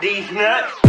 these nuts.